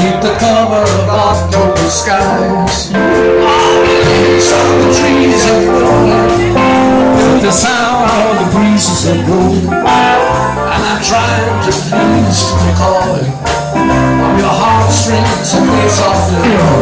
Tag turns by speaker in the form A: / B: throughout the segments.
A: Beneath the cover of October skies. All the leaves on the trees are falling With the sound of the breezes that blow And I'm trying to please my calling. On your heartstrings and they softly. roll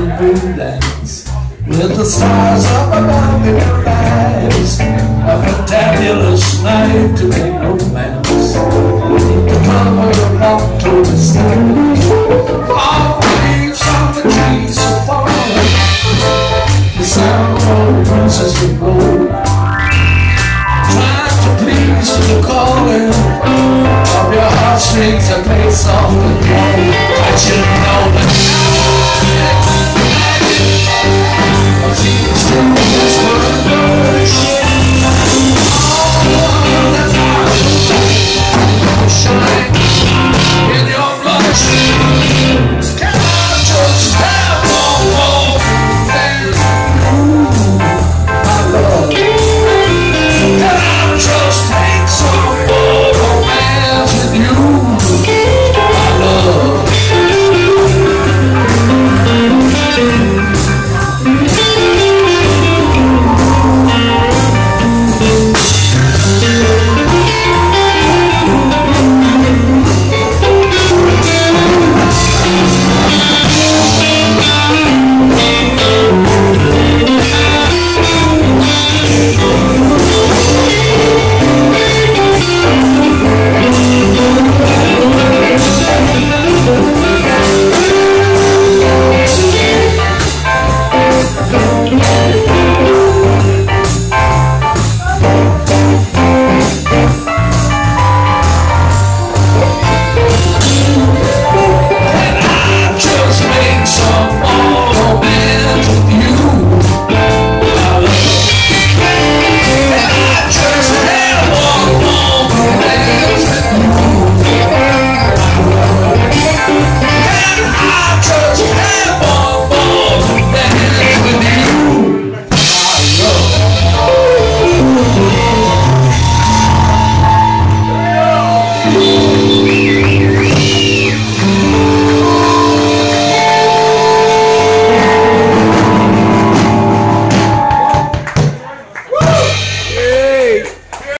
A: on blue lights With the stars up above your eyes A fabulous night to make romance. With the drama of October stars. All leaves on the trees are falling. The sound of the voices we gold, Trying to please the calling. Of your heartstrings that play soft and low, I should know that